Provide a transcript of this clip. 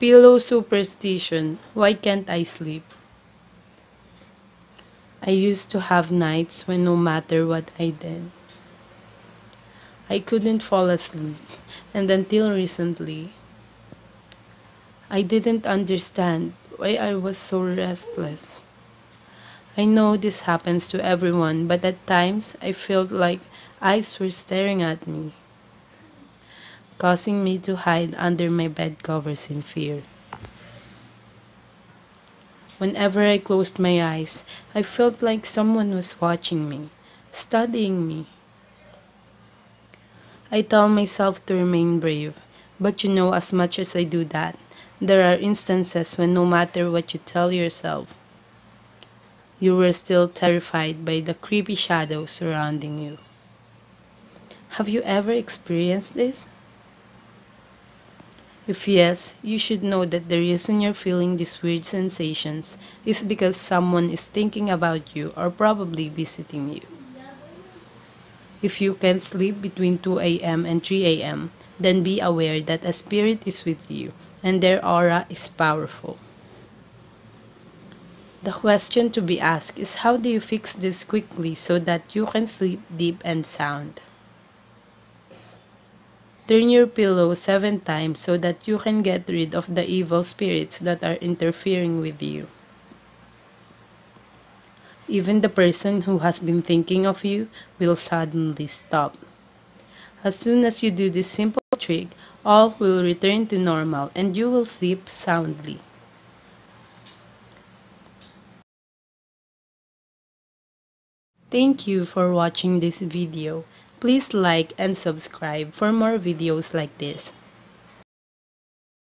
Pillow superstition. Why can't I sleep? I used to have nights when no matter what I did, I couldn't fall asleep. And until recently, I didn't understand why I was so restless. I know this happens to everyone, but at times I felt like eyes were staring at me, causing me to hide under my bed covers in fear. Whenever I closed my eyes, I felt like someone was watching me, studying me. I tell myself to remain brave, but you know, as much as I do that, there are instances when no matter what you tell yourself, you were still terrified by the creepy shadows surrounding you. Have you ever experienced this? If yes, you should know that the reason you're feeling these weird sensations is because someone is thinking about you or probably visiting you. If you can sleep between 2 a.m. and 3 a.m., then be aware that a spirit is with you and their aura is powerful. The question to be asked is how do you fix this quickly so that you can sleep deep and sound? Turn your pillow seven times so that you can get rid of the evil spirits that are interfering with you. Even the person who has been thinking of you will suddenly stop. As soon as you do this simple trick, all will return to normal and you will sleep soundly. Thank you for watching this video. Please like and subscribe for more videos like this.